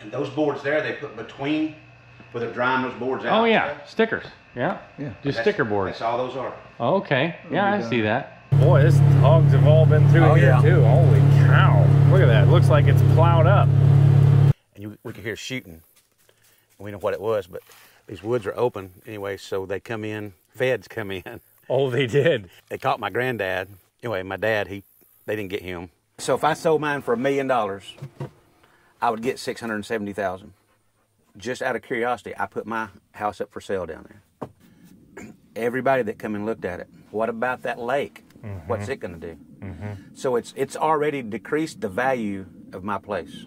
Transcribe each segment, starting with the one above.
And those boards there, they put between, where they're drying those boards out. Oh yeah, stickers. Yeah. Yeah. Just That's- sticker boards. That's all those are. Oh, okay. Yeah, I be see that. Boy, this hogs have all been through Oh, here yeah. too. Holy cow! Look at that. Looks like it's plowed up. And you, we could hear shooting. We know what it was, but these woods are open anyway, so they come in, feds come in. Oh, they did. They caught my granddad. Anyway, my dad, he they didn't get him. So if I sold mine for a million dollars, I would get six hundred and seventy thousand. Just out of curiosity, I put my house up for sale down there. Everybody that come and looked at it, what about that lake? What's mm-hmm. it going to do? Mm-hmm. So it's it's already decreased the value of my place.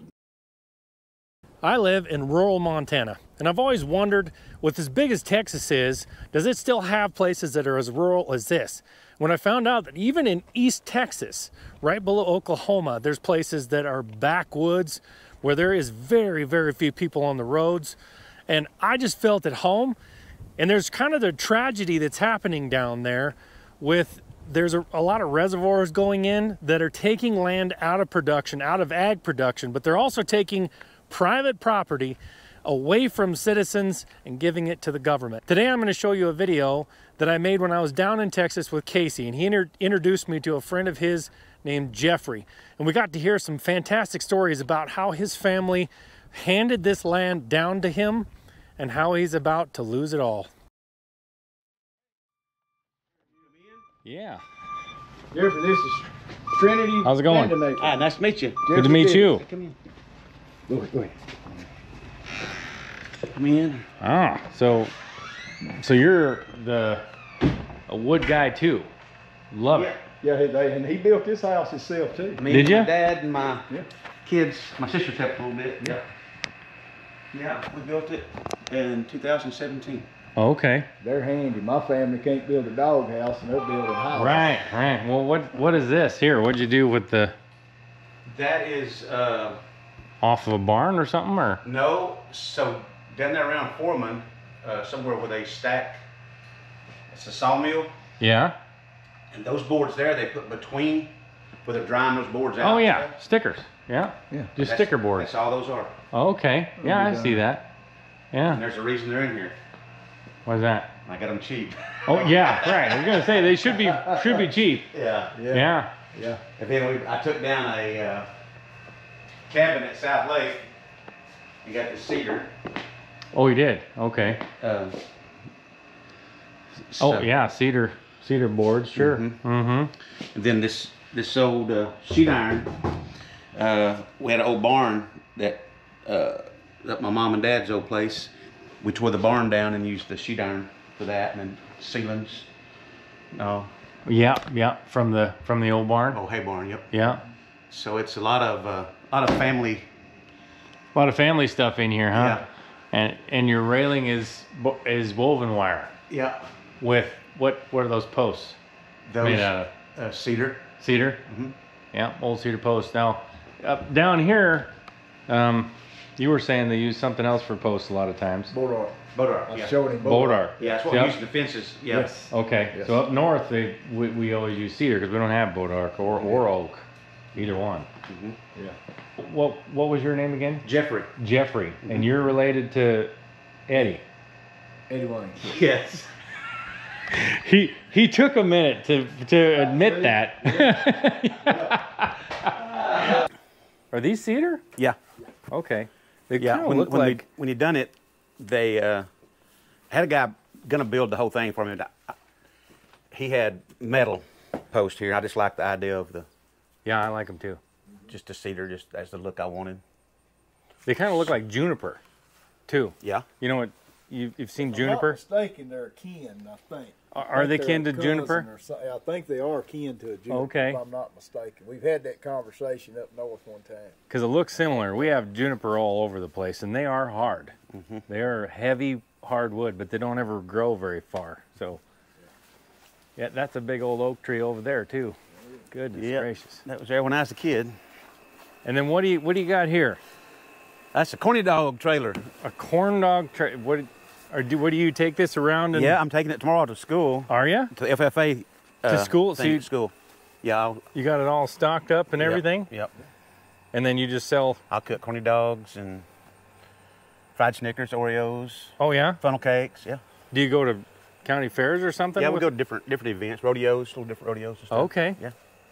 I live in rural Montana, and I've always wondered, with as big as Texas is, does it still have places that are as rural as this? When I found out that even in East Texas, right below Oklahoma, there's places that are backwoods where there is very, very few people on the roads, and I just felt at home. And there's kind of the tragedy that's happening down there with there's a, a lot of reservoirs going in that are taking land out of production, out of ag production, but they're also taking private property away from citizens and giving it to the government. Today I'm going to show you a video that I made when I was down in Texas with Casey and he inter- introduced me to a friend of his named Jeffrey. And we got to hear some fantastic stories about how his family handed this land down to him and how he's about to lose it all. Yeah. Jeffrey, this is Trinity. How's it going? Vandenacre. Ah, nice to meet you. Good to meet you. Come in. Go ahead, go ahead. Come in. Ah, so so you're the a wood guy too. Love it. Yeah, he, they, and he built this house himself too. Me Did and ya? my dad and my Yeah. kids, my sisters helped a little bit. Yeah. Yeah, we built it in 2017. Oh, okay. They're handy. My family can't build a dog house, and they're building a house. Right, right. Well, what what is this here? What'd you do with the That is, uh, off of a barn or something or? no, so down there around Foreman, uh, somewhere where they stack, it's a sawmill, Yeah. And those boards there, they put between, where they're drying those boards out. Oh yeah, stickers. Yeah. Yeah. Just That's- sticker boards. That's all those are. Oh, okay. Yeah, be I done. see that. And Yeah. there's a reason they're in here. What's that? I got them cheap. Oh yeah, right. I was gonna say they should be should be cheap. Yeah. Yeah. Yeah. Yeah. And then we, I took down a uh, cabin at South Lake and got the cedar. Oh, you did. Okay. Uh, Oh so- yeah, cedar cedar boards. Sure. Mhm. Mm-hmm. And then this this old uh, sheet iron. Uh, we had an old barn that uh, at my mom and dad's old place. We tore the barn down and used the sheet iron for that, and then ceilings. Oh, Yeah, yeah. From the from the old barn. oh, hay barn. Yep. Yeah. So it's a lot of uh, lot of family. A lot of family stuff in here, huh? Yeah. And and your railing is is woven wire Yeah. with what what are those posts Those made out of? uh, cedar. Cedar. Mhm. Yeah, old cedar posts. Now, up down here, um, you were saying they use something else for posts a lot of times. Board Bodar. I Yeah. showed him Bois d'arc. Yeah, that's what Yep. we use in the fences. Yeah. Yes. Okay, Yes. so up north they we, we always use cedar because we don't have bois d'arc or, or oak, either one. Yeah. What what was your name again? Jeffrey. Jeffrey, and you're related to Eddie. Eddie Wayne. Yes. He he took a minute to to admit that. Are these cedar? Yeah. Okay. They Yeah. When, when, like they, when you done it, they uh, had a guy gonna build the whole thing for me. He had metal post here. I just like the idea of the yeah, I like them too. just the cedar, just as the look I wanted. They kind of look like juniper, too. Yeah. You know what? You've, you've seen If I'm juniper? not mistaken, they're kin, I think. Are- I are think they they're kin to juniper? so- I think they are kin to a juniper, Okay. if I'm not mistaken. We've had that conversation up north one time. Because it looks similar. We have juniper all over the place, and they are hard. Mm-hmm. They are heavy, hard wood, but they don't ever grow very far. So, yeah, that's a big old oak tree over there too. Goodness Yeah. gracious! That was there when I was a kid. And then what do you what do you got here? That's a corny dog trailer. A corn dog trailer. What? Or do what do you take this around? And, Yeah, I'm taking it tomorrow to school Are you? to the FFA. Uh, school? So thing you- school. Yeah. I'll, You got it all stocked up and yep, everything, Yep. and then you just sell. I'll cook corny dogs and Fried Snickers, Oreos, Oh yeah. funnel cakes. Yeah. Do you go to county fairs or something? Yeah, we go to different different events, rodeos, little different rodeos and stuff. Okay. Yeah.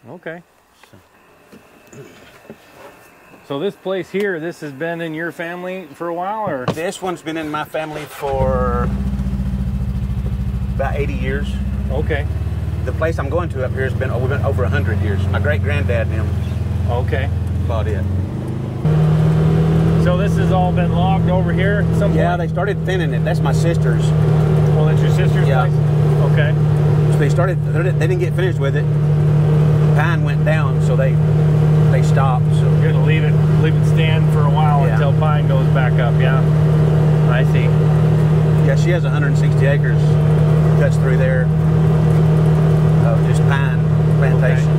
Okay. So this place here, this has been in your family for a while, or This one's been in my family for about 80 years. okay, The place I'm going to up here has been, oh, we've been over 100 years. My great granddad and them okay. bought it. So this has all been logged over here. At some Yeah, point? they started thinning it. That's my sister's. Well, that's your sister's Yeah. place. Okay. So they started, they didn't get finished with it. Pine went down, so they they stop. So You're gonna leave it, leave it stand for a while Yeah. until pine goes back up. Yeah. I see. yeah, she has 160 acres, cuts through there of just pine plantation.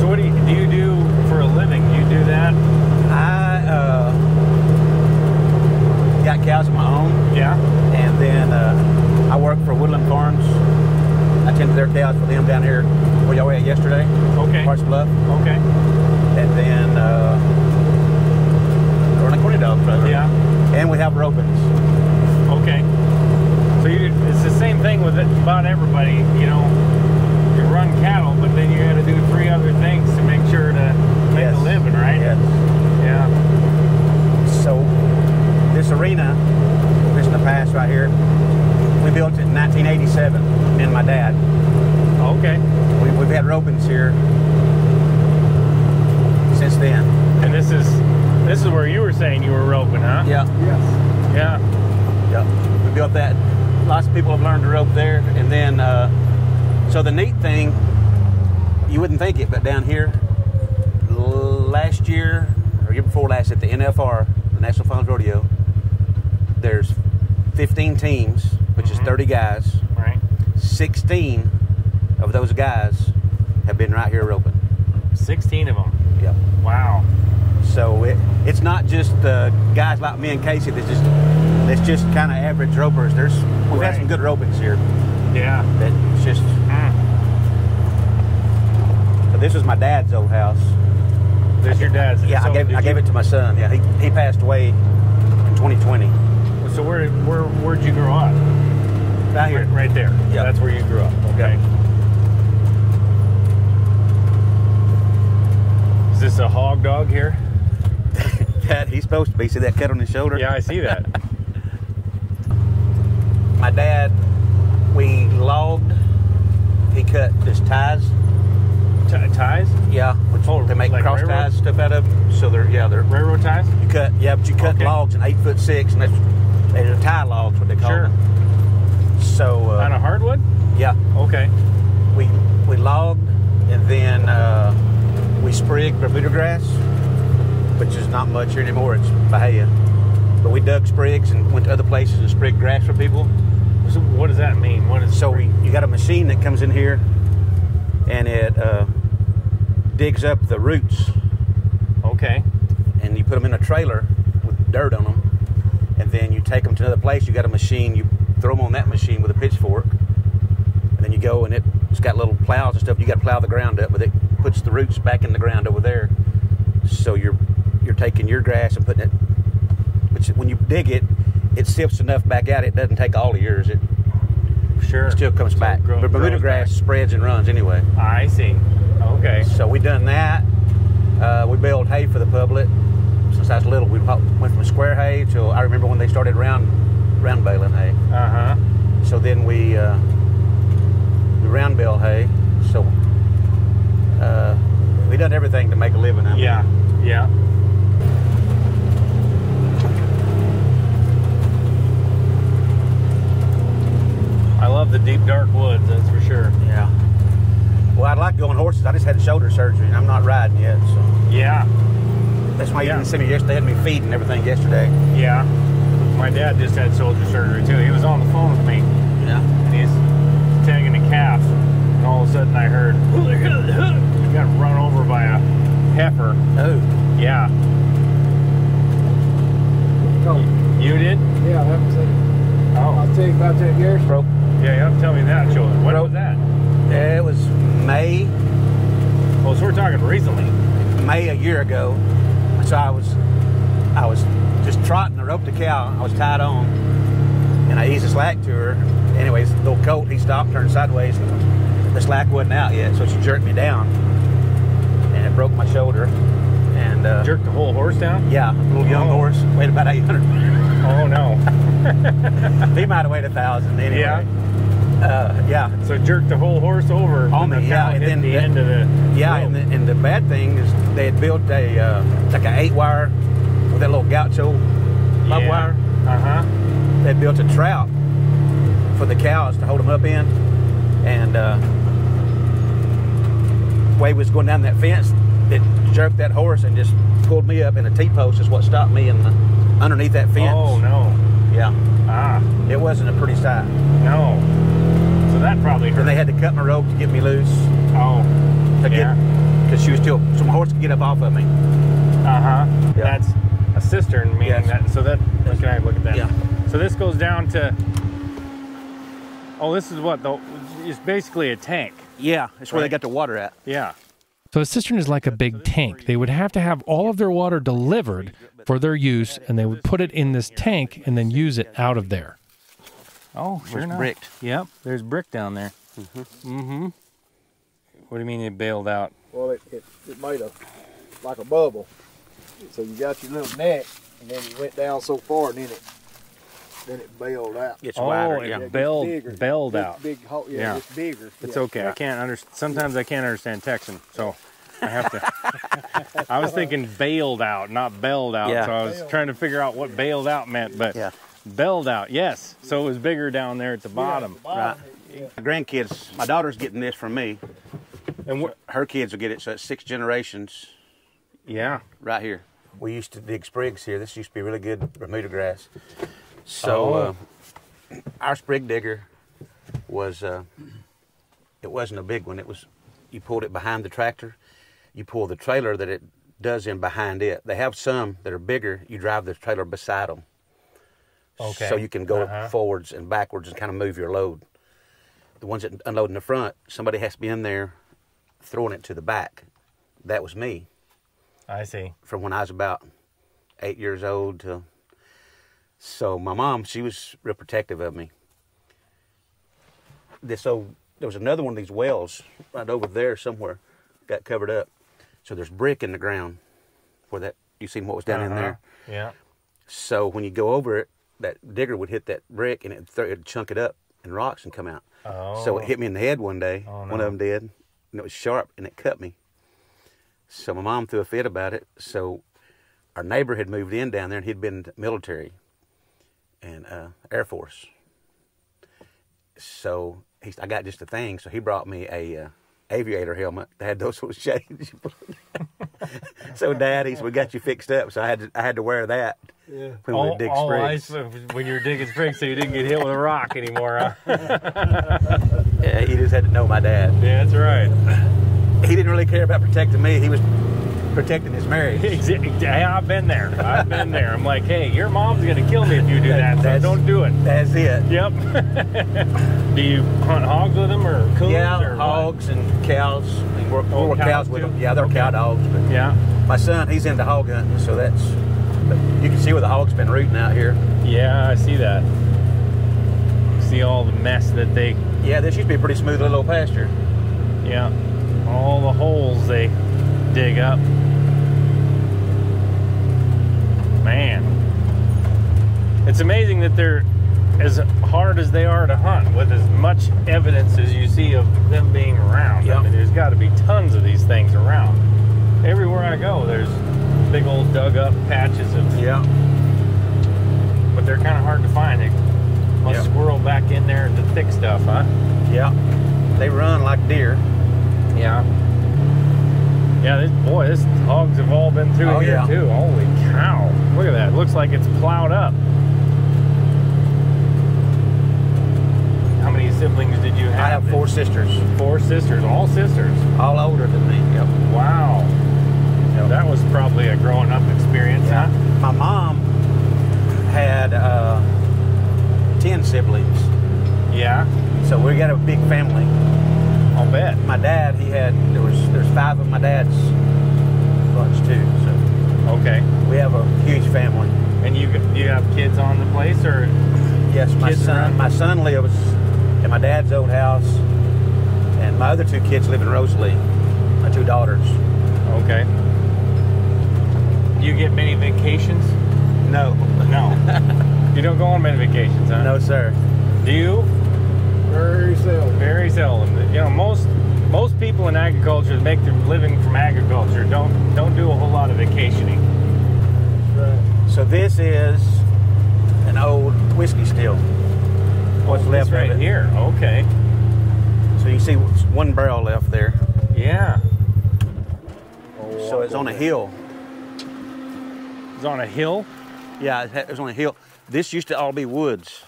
So what do you do? You do for a living? Do You do that? I uh, got cows of my own. Yeah. And then uh, I work for Woodland Farms. I tend to their cows for them down here where y'all were at yesterday, Okay. Parts Bluff. Okay. And then uh, we're in a corny dog trailer. Yeah. And we have ropings. Okay. So you, it's the same thing with it, about everybody. You know, you run cattle, but then you got to do three other things to make sure to make Yes. a living, right? Yes. Yeah. So this arena, this in the past right here, we built it in 1987, me and my dad. Okay. We, we've had ropings here since then. And this is this is where you were saying you were roping, huh? Yeah. Yes. Yeah. Yep. We built that. Lots of people have learned to rope there. And then, uh, so the neat thing, you wouldn't think it, but down here, last year, or year before last, at the NFR, the National Finals Rodeo, there's 15 teams, which is 30 guys. Right. 16 of those guys have been right here roping. Sixteen of them. Yep. Wow. So it, it's not just uh, guys like me and Casey that's just that's just kind of average ropers. There's we've Right. had some good ropings here. Yeah. That it's just. But this was my dad's old house. There's your dad's. Yeah, So I gave I gave it to my son. Yeah, he, he passed away in 2020. So where where where'd you grow up? Right here. Right, there. Yeah. That's where you grew up. Okay. Is this a hog dog here? That he's supposed to be. See that cut on his shoulder? Yeah, I see that. My dad, we logged. He cut his ties. T- ties? Yeah, which Oh, they make like cross railroad? ties stuff out of. So they're yeah they're Railroad ties? You cut, yeah, but you cut Okay. logs in eight foot six, and that's they're tie logs, what they call Sure. them. So, uh, On a hardwood? yeah, Okay. we we logged, and then uh, we sprigged Bermuda grass, which is not much here anymore. It's Bahia, but we dug sprigs and went to other places and sprigged grass for people. So what does that mean? What is So we, you got a machine that comes in here, and it uh, digs up the roots Okay. and you put them in a trailer with dirt on them, and then you take them to another place. You got a machine. You throw them on that machine with a pitchfork, and then you go and it, it's got little plows and stuff. You got to plow the ground up, but it puts the roots back in the ground over there. So you're you're taking your grass and putting it. But when you dig it, it sifts enough back out. It doesn't take all of yours. It Sure. still comes So back. grow- but Bermuda grass back. spreads and runs anyway. I see. Okay. So we done that. Uh, we baled hay for the public. Since I was little, we went from square hay till I remember when they started round round baling hay. Uh huh. So then we uh, we round bale hay. So uh, we done everything to make a living. I mean. Yeah. Yeah. I love the deep dark woods. That's for sure. Yeah. Well, I'd like going horses. I just had shoulder surgery and I'm not riding yet. So Yeah. that's why you Yeah. didn't see me yesterday. They had me feeding everything yesterday. Yeah. My dad just had shoulder surgery too. He was on the phone with me Yeah. and he's tagging a calf. And all of a sudden I heard, he got run over by a heifer. Oh. Yeah. Oh, You did? yeah, that was it. Oh. I'll tell you about that years. Broke. Yeah, you have to tell me that, children. When Bro- was that? Yeah, it was May Oh, so we're talking recently. May a year ago. So I was, I was just trotting. I roped the cow. I was tied on, and I eased the slack to her. Anyways, the little colt, he stopped, turned sideways, and the slack wasn't out yet, so she jerked me down, and it broke my shoulder. And uh, Jerk the whole horse down? yeah, a little young Oh. horse, weighed about 800. Oh no. he might have weighed a thousand anyway. Yeah. Uh, yeah. So jerked the whole horse over. On me, the yeah, and then the the- end of the. Yeah, and the, and the bad thing is they had built a uh, like an eight wire with that little gaucho Yeah. wire. Uh huh. They built a trout for the cows to hold them up in, and uh, way was going down that fence, it jerked that horse and just pulled me up, and a T post is what stopped me in the underneath that fence. Oh no. Yeah, Ah it wasn't a pretty sight. no. So that probably hurt. And they had to cut my rope to get me loose oh. to Yeah. because she was still so my horse could get up off of me. Uh huh. Yeah. That's a cistern, meaning Yes. that. So that. Can I look at that? Yeah. So this goes down to. Oh, this is what the. It's basically a tank. Yeah, that's where they got the water at. Yeah. So a cistern is like a big tank. They would have to have all of their water delivered for their use, and they would put it in this tank and then use it out of there. Oh, sure Was enough. bricked. Yep. There's brick down there. Mm-hmm. Mm-hmm. What do you mean it bailed out? Well, it, it, it made a like a bubble. So you got your little neck, and then it went down so far, and then it then it bailed out. It's Oh, wider. it Yeah. gets bailed- bigger. bailed Big- out. Big hole. Yeah, Yeah. it's bigger. It's yeah. okay. I can't understand. Sometimes I can't understand Texan, so I have to. I was thinking bailed out, not bailed out. Yeah. So I was trying to figure out what bailed out meant, but Yeah. bailed out, yes. So it was bigger down there at the Yeah, bottom. the bottom, yeah. My grandkids, my daughter's getting this from me. And? Her kids will get it, so it's six generations Yeah. right here. We used to dig sprigs here. This used to be really good Bermuda grass. So Oh. uh, our sprig digger was, uh, it wasn't a big one. It was, you pulled it behind the tractor. You pull the trailer that it does in behind it. They have some that are bigger. You drive the trailer beside them. Okay. So you can go Uh-huh. forwards and backwards and kind of move your load. The ones that unload in the front, somebody has to be in there throwing it to the back. That was me I see. from when I was about eight years old to. So my mom, she was real protective of me. This old, there was another one of these wells right over there somewhere, got covered up. So there's brick in the ground, where that you seen what was down in Uh-huh. there. Yeah. So when you go over it, that digger would hit that brick and it'd, throw, it'd chunk it up and rocks and come out. Oh. So Oh. it hit me in the head one day. Oh, One no. One of them did, and it was sharp and it cut me. So my mom threw a fit about it. So our neighbor had moved in down there and he'd been military and uh, Air Force. So he, I got just a thing. So he brought me a uh, aviator helmet that had those little shades. so Dad, he said, "We got you fixed up." So I had to, I had to wear that Yeah. when we Oh, dig oh, I sprigs. when you were digging springs, so you didn't get hit with a rock anymore, huh? Yeah, he just had to know my dad. yeah, that's right. He didn't really care about protecting me. He was protecting his marriage. I've been there. I've been there. I'm like, hey, your mom's gonna kill me if you do that. So don't do it. That's it. Yep. do you hunt hogs with them or coons Yeah, or what? hogs and cows. We work, Oh, cows cows with them. Yeah, they're cow dogs. But Yeah. my son, he's into hog hunting, so that's. But you can see where the hogs been rooting out here. Yeah, I see that. See all the mess that they, Yeah, this used to be a pretty smooth little pasture. yeah, all the holes they dig up. Man, it's amazing that they're as hard as they are to hunt with as much evidence as you see of them being around. Yep. I mean, there's got to be tons of these things around. Everywhere I go, there's big old dug up patches of Yeah. but they're kind of hard to find. They must Yeah. squirrel back in there the thick stuff, huh? Yeah. They run like deer. Yeah. Yeah, this, boy, this hogs have all been through Oh, here yeah. too. Holy cow! Look at that. Looks like it's plowed up. How many siblings did you have? I have four sisters, Four sisters, all sisters. all older than me. Yep. Wow. That was probably a growing up experience, huh? My mom had uh, ten siblings, Yeah. so we got a big family. Bet. My dad, he had there was there's five of my dad's bunch too. So Okay. we have a huge family. And you you have kids on the place, or Yes, my son. around? My son lives in my dad's old house, and my other two kids live in Rosalie. My two daughters. okay? Do you get many vacations? No, No. you don't go on many vacations, huh? no, sir. Do you? Very seldom. Very seldom. You know, most most people in agriculture that make their living from agriculture don't don't do a whole lot of vacationing. Right. So this is an old whiskey still. Oh, What's Oh, left this right of it? here? Okay. So you see one barrel left there. Yeah. Oh, So it's on a oh. hill. It's on a hill. Yeah, it it was on a hill. This used to all be woods.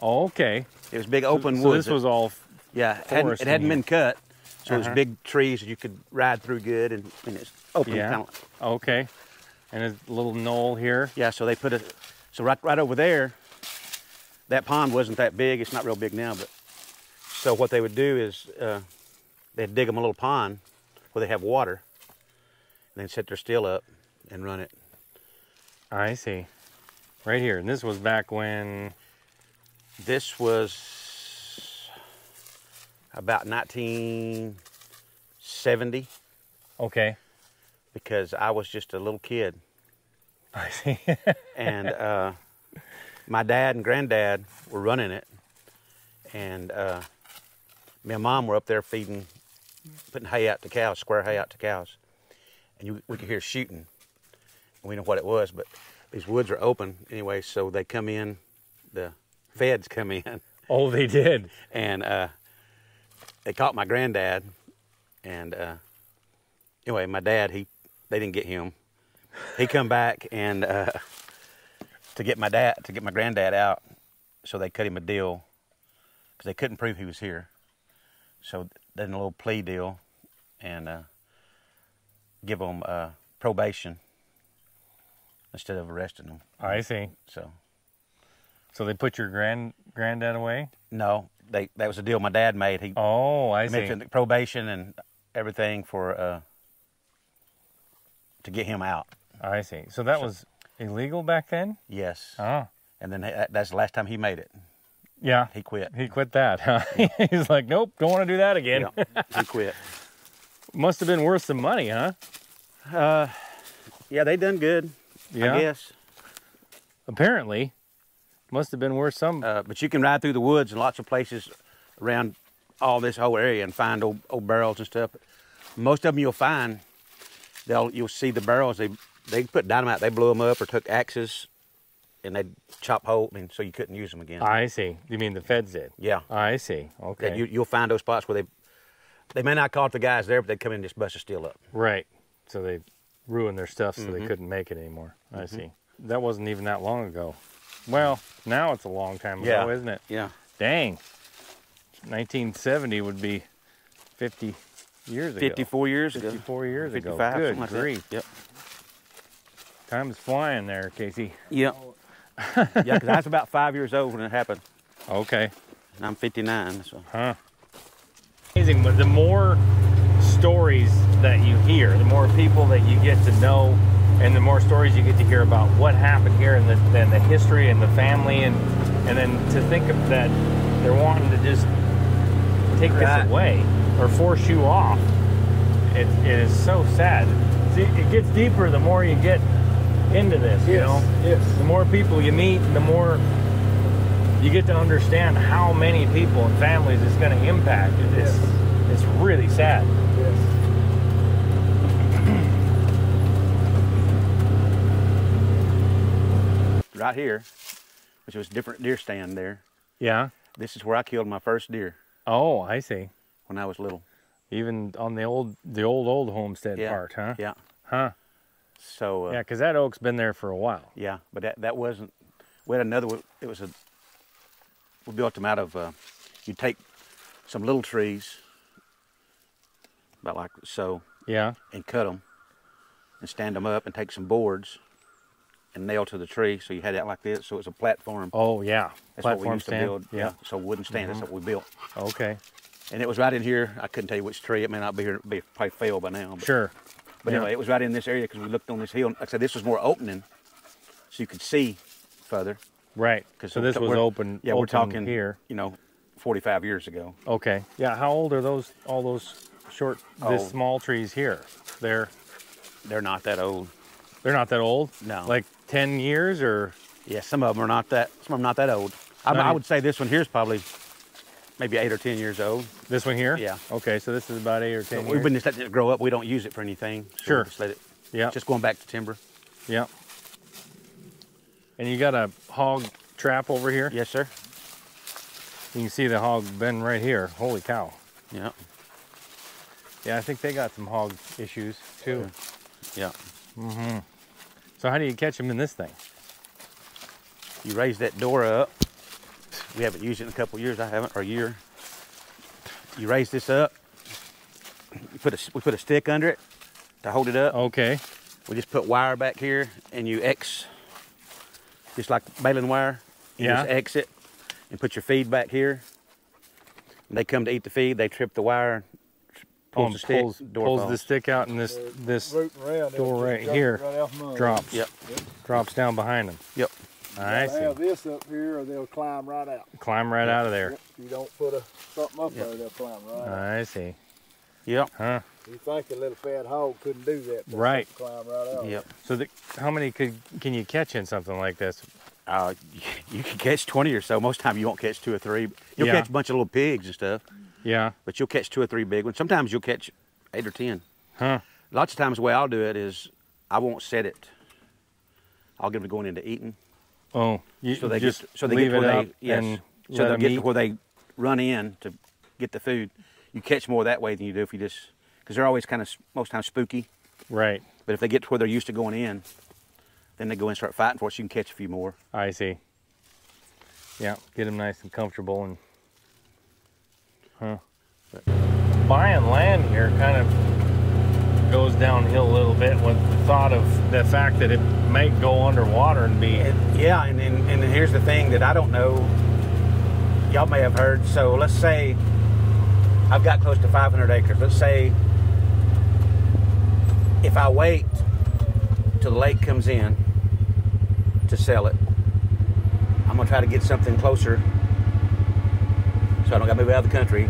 Oh, okay. It was big open so woods. this was all. yeah, it hadn't, it hadn't been cut. So it was Uh-huh. big trees that you could ride through good, and, and it's open. Yeah. Kind of, Okay. And a little knoll here. yeah. So they put a so right right over there. That pond wasn't that big. It's not real big now, but so what they would do is uh, they'd dig them a little pond where they have water, and then set their still up and run it. I see. Right here. And this was back when. This was about 1970 Okay. because I was just a little kid. I see. and uh, my dad and granddad were running it, and uh, me and mom were up there feeding, putting hay out to cows, square hay out to cows, and you, we could hear shooting. We know what it was, but these woods are open anyway, so they come in, the feds come in, oh, they did. and uh, they caught my granddad, and uh, anyway, my dad he they didn't get him. He come back and uh, to get my dad to get my granddad out, so they cut him a deal because they couldn't prove he was here. So then a little plea deal, and uh, give him uh, probation instead of arresting him. I see. So So they put your grand granddad away. no, they that was a deal my dad made. He Oh, I see. mentioned probation and everything for uh, to get him out. I see. So that was illegal back then. Yes, Oh, and then that- that's the last time he made it. yeah. He quit. He quit that. Huh? He's like, nope, don't want to do that again. Yeah, he quit. Must have been worth some money, huh? Uh, Yeah, they done good. Yeah. I guess. Apparently, must have been worth some. Uh, but you can ride through the woods and lots of places around all this whole area and find old, old barrels and stuff. Most of them you'll find, they'll you'll see the barrels. They they put dynamite. They blew them up or took axes, and they chop hole. I mean, so you couldn't use them again. I see. You mean the feds did? yeah. I see. Okay. You, you'll find those spots where they they may not caught the guys there, but they come in and just bust a steel up. Right. So they ruined their stuff so Mm-hmm. they couldn't make it anymore. I see. That wasn't even that long ago. Well, now it's a long time ago, Yeah. isn't it? Yeah. Dang. 1970 would be 50 years ago. 54 years ago. 54 years ago. 55, Good something like that. Yep. Time is flying there, Casey. Yep. yeah, because I was about five years old when it happened, Okay. and I'm 59. So Huh. Amazing. But the more stories that you hear, the more people that you get to know, and the more stories you get to hear about what happened here and the, and the history and the family, and and then to think of that they're wanting to just take Right. this away or force you off. It, it is so sad. See, it gets deeper the more you get into this. You Yes. know, Yes. the more people you meet, the more you get to understand how many people and families it's going to impact. It's Yes. it's really sad. Yes. Right here, which was a different deer stand there. Yeah. This is where I killed my first deer Oh, I see. when I was little. Even on the old the old old homestead Yeah. part, huh? Yeah. Huh. So uh, Yeah, because that oak's been there for a while. yeah, but that that wasn't. We had another. It was a. We built them out of. Uh, you take some little trees, about like so, Yeah. and cut them, and stand them up, and take some boards, and nail to the tree. So you had that like this. So it's a platform. Oh, yeah. That's what we used stand. to build. Yeah. Mm-hmm. So wooden stand. That's what we built. Okay. And it was right in here. I couldn't tell you which tree. It may not be here. Be probably fell by now. But, Sure. But Yeah. anyway, it was right in this area because we looked on this hill. Like I said, this was more opening. so you could see further. Right. Because So this was open. Yeah, we're talking here. You know, 45 years ago. Okay. Yeah. How old are those? All those short, this Oh. small trees here? They're They're not that old. they're not that old. No. Like ten years or Yeah, some of them are not that. Some of them not that old. I, I would say this one here is probably maybe eight or 10 years old. this one here? Yeah. Okay. So this is about eight or ten We've been just letting it grow up. We don't use it for anything. so Sure. Just let it. yeah. Just going back to timber. yeah. And you got a hog trap over here. Yes, sir. You can see the hog been right here. Holy cow. Yeah. Yeah, I think they got some hog issues too. Yeah. Mm-hmm. So how do you catch them in this thing? You raise that door up. We haven't used it in a couple years. I haven't, or a year. You raise this up. You put a, we put a stick under it to hold it up. Okay. We just put wire back here, and you X, just like baling wire. You Yeah. Just X it, and put your feed back here. They come to eat the feed. They trip the wire, pulls Oh, the stick, pulls, door pulls the stick out, and this this Rooting around. it'll door right here Right drops Yep. drops down behind them. Yep. I They'll have see. this up here, or they'll climb right out. Climb right out of there. Yep. If you don't put a something up Yep. there, they'll climb right out. I see. Yep. Huh. You think a little fat hog couldn't do that? but Right. Climb right out. Yep. So the, how many could can you catch in something like this? Uh, you can catch 20 or so. Most time you won't catch two or three. You'll Yeah. catch a bunch of little pigs and stuff, Yeah. but you'll catch two or three big ones. Sometimes you'll catch eight or 10. Huh. Lots of times the way I'll do it is I won't set it. I'll get them going into eating. Oh, So they just get, so they leave get to where they, yes. so they'll 'em get eat? to where they run in to get the food. You catch more that way than you do if you just, because they're always kind of, most times spooky. Right. But if they get to where they're used to going in, then they go in and start fighting for it. So you can catch a few more. I see. Yeah, get them nice and comfortable and huh. Buying land here kind of goes downhill a little bit with the thought of the fact that it might go underwater and be And, yeah, and then and here's the thing that I don't know. Y'all may have heard. So let's say I've got close to 500 acres. Let's say if I wait till the lake comes in to sell it, I'm gonna try to get something closer, so I don't got to move out of the country.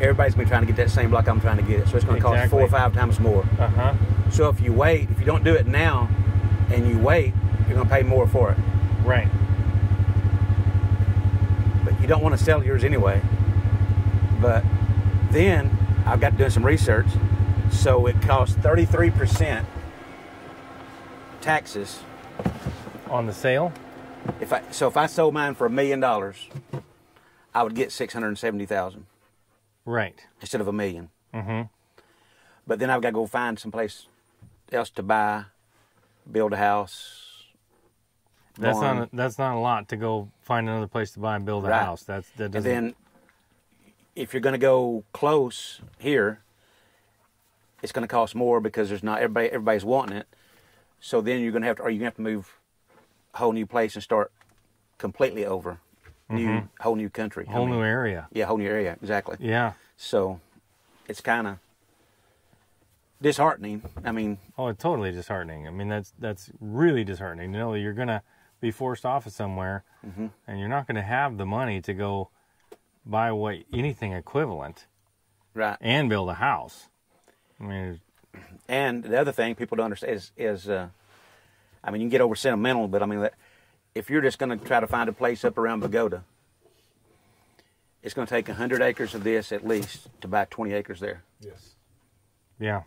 Everybody's been trying to get that same block I'm trying to get it, so it's gonna cost four or five times more. uh-huh. So if you wait, if you don't do it now, and you wait, you're gonna pay more for it. Right. but you don't want to sell yours anyway. But then I've got doing some research, so it costs 33% taxes. On the sale? If I so if I sold mine for a million dollars, I would get 670,000 Right. instead of a 1000000 Mhm. But then I've got to go find someplace else to buy, build a house. That's barn. not a, that's not a lot to go find another place to buy and build a Right. house. That's that doesn't And then if you're going to go close here, it's going to cost more because there's not everybody everybody's wanting it. So then you're going to have to, or you're going to have to move a whole new place and start completely over, new whole new country, I whole mean, new area. yeah, whole new area, exactly. Yeah. So it's kind of disheartening. I mean, Oh, it's totally disheartening. I mean, that's that's really disheartening You know you're gonna be forced off of somewhere, Mm-hmm. and you're not gonna have the money to go buy what anything equivalent right. and build a house. I mean, And the other thing people don't understand is, is uh, I mean, you can get over sentimental, but I mean, that if you're just going to try to find a place up around Bogata, it's going to take 100 acres of this at least to buy 20 acres there. Yes. yeah.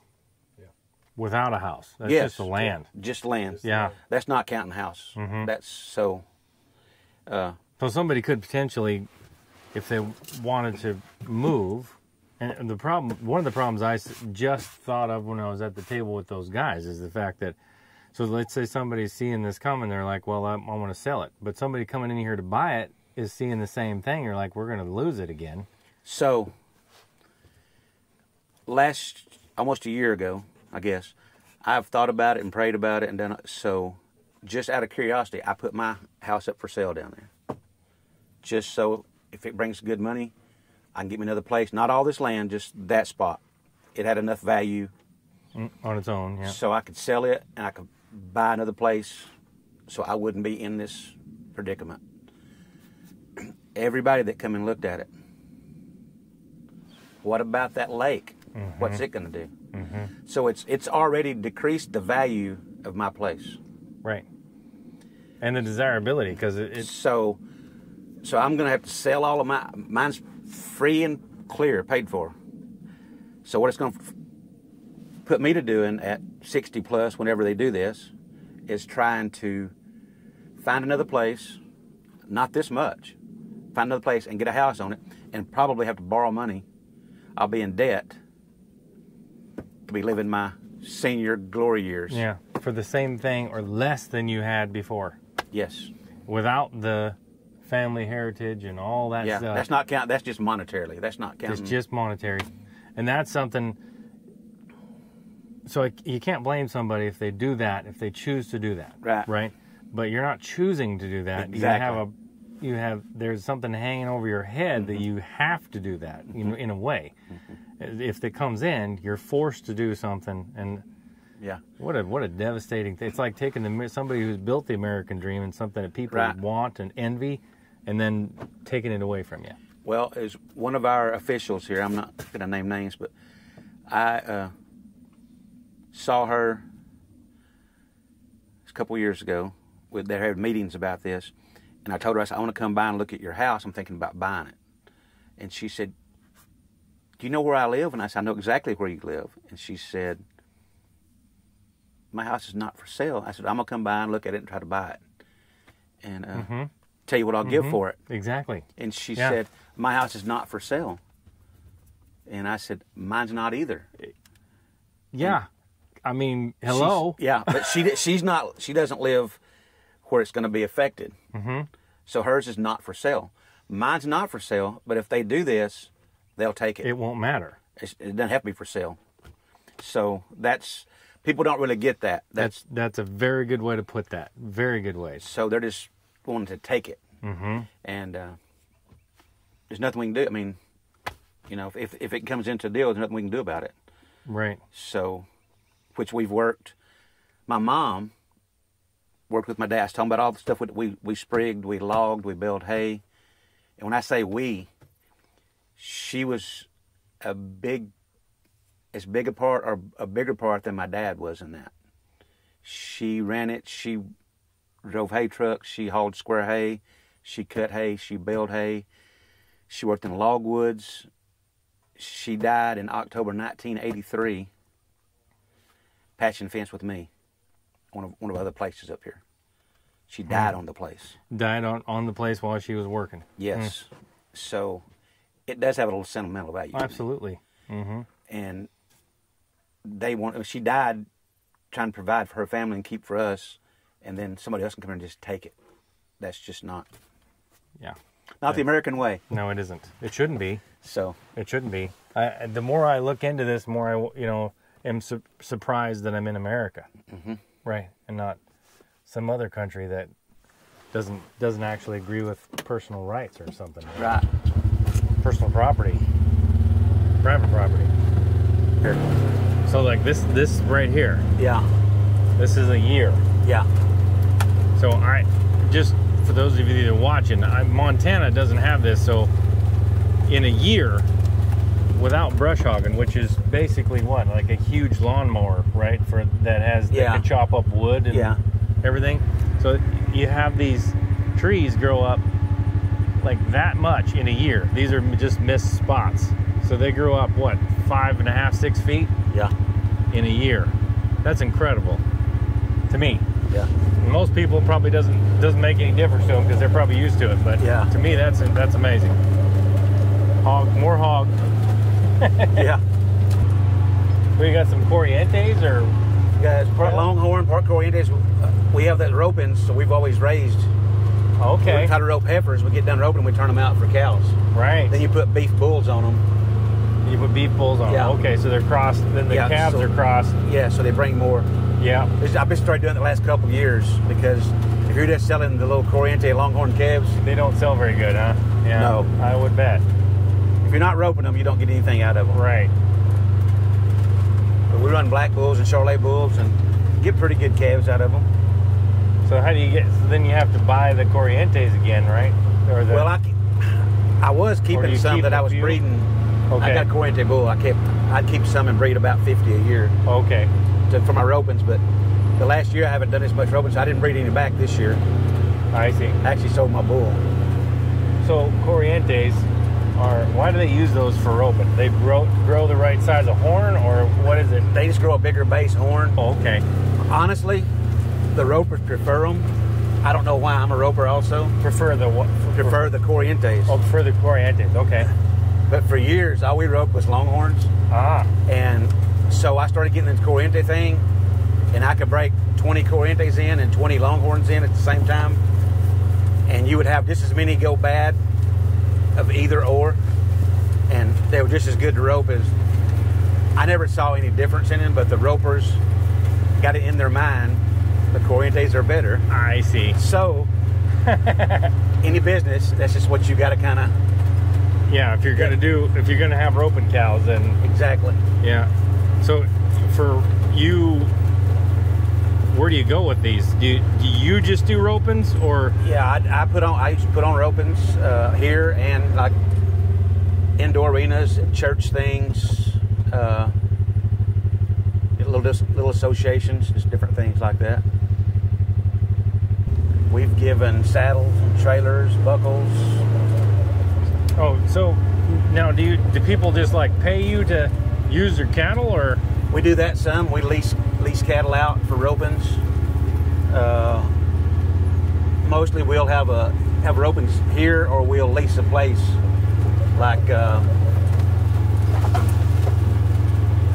Yeah. Without a house, that's yes. just the land. Just land. Yeah. That's not counting house. Mm-hmm. That's so. Uh, So somebody could potentially, if they wanted to move, and the problem, one of the problems I just thought of when I was at the table with those guys is the fact that, so let's say somebody's seeing this coming, they're like, well, I, I want to sell it, but somebody coming in here to buy it is seeing the same thing. You're like, we're going to lose it again. so. Last almost a year ago, I guess, I've thought about it and prayed about it and done it. So, just out of curiosity, I put my house up for sale down there. Just so if it brings good money, I can get me another place. Not all this land, just that spot. It had enough value Mm, On its own, yeah. so I could sell it and I could buy another place so I wouldn't be in this predicament. Everybody that come and looked at it. What about that lake? What's mm-hmm. it going to do? Mm-hmm. So it's it's already decreased the value of my place. Right. And the desirability because it, it's So, so I'm going to have to sell all of my mine's free and clear, paid for. So what it's going to put me to doing at 60 plus, whenever they do this, is trying to find another place, not this much, find another place and get a house on it, and probably have to borrow money. I'll be in debt to be living my senior glory years. yeah for the same thing or less than you had before Yes. without the family heritage and all that Yeah. stuff. That's not count. That's just monetarily. That's not counting. It's just monetary, and that's something. So I, you can't blame somebody if they do that, if they choose to do that, Right. Right, but you're not choosing to do that. exactly. You have a, you have there's something hanging over your head that Mm-hmm. you have to do that in, in a way. If it comes in, you're forced to do something, and yeah. what a what a devastating thing. It's like taking the somebody who's built the American dream and something that people Right. want and envy, and then taking it away from you. Well, as one of our officials here, I'm not going to name names, but I uh, saw her a couple years ago. With they had meetings about this, and I told her I said I want to come by and look at your house. I'm thinking about buying it, and she said, "Do you know where I live?" And I said, "I know exactly where you live." And she said, "My house is not for sale." I said, "I'm gonna come by and look at it and try to buy it, and uh, tell you what I'll give for it." Exactly. And she Yeah. said, My house is not for sale. And I said, Mine's not either. Yeah. I mean, hello. She's- yeah, but she she's not she doesn't live where it's going to be affected. Mm-hmm. So hers is not for sale. Mine's not for sale, but if they do this, they'll take it. It won't matter. It's- it doesn't have to be for sale. So that's people don't really get that. That's That's that's a very good way to put that. Very good way. so they're just wanting to take it. Mm-hmm. And uh, there's nothing we can do. I mean, you know, if if it comes into a deal, there's nothing we can do about it. Right. So, which we've worked. My mom worked with my dad. Talking about all the stuff we we, sprigged, we logged, we baled hay. And when I say we, she was a big, as big a part or a bigger part than my dad was in that. She ran it. She drove hay trucks. She hauled square hay. She cut hay. She baled hay. She worked in logwoods. She died in October 1983 patching fence with me one of one of other places up here. She hmm. died on the place. Died on, on the place while she was working. Yes. Hmm. So it does have a little sentimental value. Absolutely. Mm-hmm. And they want uh, she died trying to provide for her family and keep for us and then somebody else can come in and just take it. That's just not Yeah. not the American way. No, it isn't. It shouldn't be. So It shouldn't be. I, the more I look into this, more I, you know, am su- surprised that I'm in America, mm-hmm. right, and not some other country that doesn't doesn't actually agree with personal rights or something. right. Personal property, private property. Here. So like this this right here, Yeah. this is a year. Yeah. So I just for those of you that are watching, I, Montana doesn't have this. So in a year, without brush hogging, which is basically what like a huge lawnmower, right? For that has that Yeah. can chop up wood and Yeah. everything. So you have these trees grow up like that much in a year. These are just missed spots. So they grew up what five and a half, six feet Yeah. in a year. That's incredible to me. Yeah. Most people probably doesn't doesn't make any difference to them because they're probably used to it. But Yeah. to me, that's that's amazing. Hog, more hog. Yeah. We got some Corrientes or Guys, part Longhorn, part Corrientes, uh, we have that roping, so we've always raised. okay, We try to rope heifers. We get done roping, we turn them out for cows. right? Then you put beef bulls on them. You put beef bulls on. Yeah. them. Okay, so they're crossed. Then the Yeah, calves so- are crossed. Yeah, so they bring more. Yeah. I've been started doing it the last couple of years because if you're just selling the little Corriente Longhorn calves, They don't sell very good, huh? Yeah. No. I would bet. If you're not roping them, you don't get anything out of them. Right. But we run black bulls and Charolais bulls and get pretty good calves out of them. So how do you get? So then you have to buy the Corrientes again, right? Or the, Well, I, I was keeping some keep that I was few? breeding. I Okay. got Corriente bull. I kept. I'd keep some and breed about 50 a year okay. to, for my ropings, but the last year I haven't done as much ropings. So I didn't breed any back this year. I see. I actually sold my bull. So Corrientes are. Why do they use those for roping? They grow grow the right size of horn, or what is it? They just grow a bigger base horn. Oh, okay. Honestly, the ropers prefer them. I don't know why. I'm a roper also. Prefer the what? Prefer the Corrientes. Oh, prefer the Corrientes. Okay. But for years, all we roped was longhorns. Ah. And so I started getting this Corriente thing, and I could break 20 Corrientes in and 20 Longhorns in at the same time. And you would have just as many go bad of either or, and they were just as good to rope as. I never saw any difference in them, but the ropers got it in their mind the Corrientes are better. I see. So, any business, that's just what you got to kind of. Yeah. If you're gonna do, if you're gonna have roping cows, then Exactly. yeah. So for you, where do you go with these? Do you, do you just do ropings, or Yeah, I, I put on. I used to put on ropings uh, here and like indoor arenas, church things, uh, little little associations, just different things like that. We've given saddles and trailers, buckles. oh, so now do you do people just like pay you to use their cattle, or We do that some. We lease lease cattle out for ropings. Uh, mostly, we'll have a have ropings here, or we'll lease a place like uh,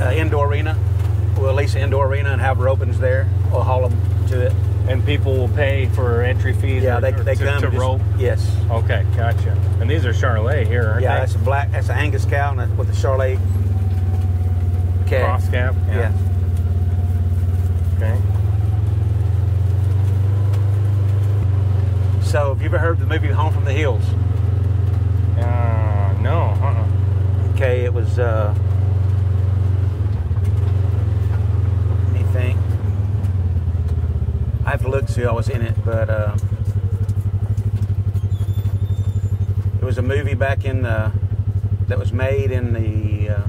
uh, indoor arena. We'll lease an indoor arena and have ropings there. We'll haul them to it. and people will pay for entry fees? Yeah, or- they, they to, come to just- rope. Yes. Okay, gotcha. And these are Charolais here, aren't Yeah, they? that's a black. That's an Angus cow and a, with a Charolais calf. cross cap. Yeah. Okay. So, have you ever heard the movie Home from the Hills? Uh, no. Uh-uh. Okay, it was. Uh, let me think. I have to look to see who I was in it, but uh, it was a movie back in the that was made in the uh,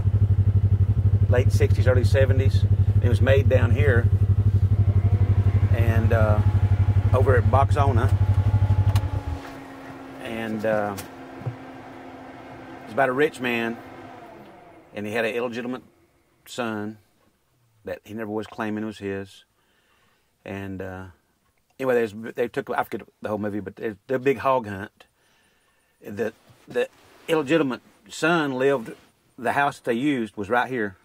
late '60s, early '70s. It was made down here and uh, over at Boxona, and. Uh, it's about a rich man, and he had an illegitimate son that he never was claiming was his. And uh, anyway, there's, they took I forget the whole movie, but there's the big hog hunt. The the illegitimate son lived. The house they used was right here.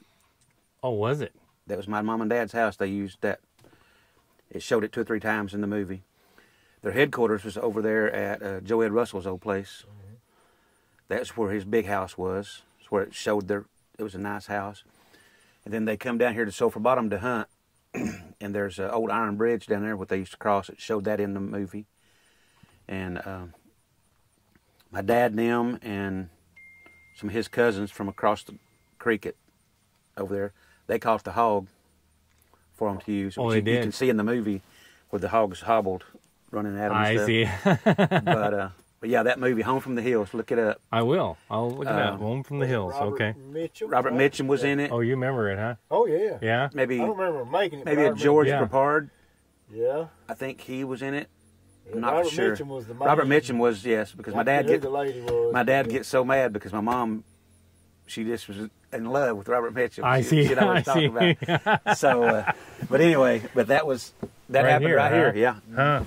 Oh, was it? That was my mom and dad's house. They used that. It showed it two or three times in the movie. Their headquarters was over there at uh, Joe Ed Russell's old place. That's where his big house was. It's where it showed their. It was a nice house. And then they come down here to Sulphur Bottom to hunt. and there's an old iron bridge down there what they used to cross. It showed that in the movie. And um, my dad and them and some of his cousins from across the creek at, over there, they caught the hog for them to use. Oh, which they you, you can see in the movie where the hog's hobbled running at him. and I stuff. see. but uh, but yeah, that movie, Home from the Hills. Look it up. I will. I'll look at Uh, that. Home from the hills. Robert Okay. Mitchum. Robert right? Mitchum was in it. Oh, you remember it, huh? Oh yeah. Yeah. Maybe I don't remember making it. maybe a George Yeah. Peppard. Yeah. I think he was in it. I'm not Robert for sure. Mitchum was the Robert main- Mitchum was yes, because my dad forget get the lady was. my dad but- gets so mad because my mom, she just was in love with Robert Mitchum. I She- see. She'd always I talk see. about. So, uh, but anyway, but that was that Right happened here, right huh? here. Yeah, Huh.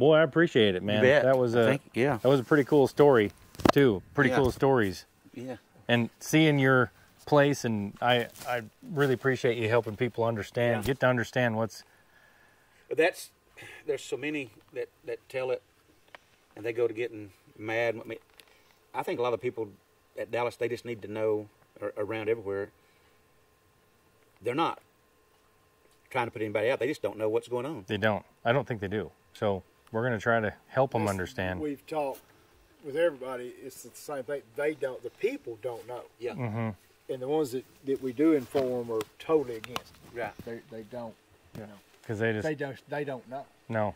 Boy, I appreciate it, man. you bet. That was I a think- yeah, that was a pretty cool story, too. Pretty Yeah. cool stories. yeah. And seeing your place, and I I really appreciate you helping people understand, Yeah. get to understand what's. But that's there's so many that that tell it, and they go to getting mad. I mean, I think a lot of people at Dallas they just need to know or around everywhere. They're not trying to put anybody out. They just don't know what's going on. They don't. I don't think they do. So we're gonna try to help them understand. We've talked with everybody. It's the same thing. They don't. The people don't know, Yeah, Mm -hmm. and the ones that, that we do inform are totally against. it. right. They they don't. You know. Because they just They don't. They don't know. No.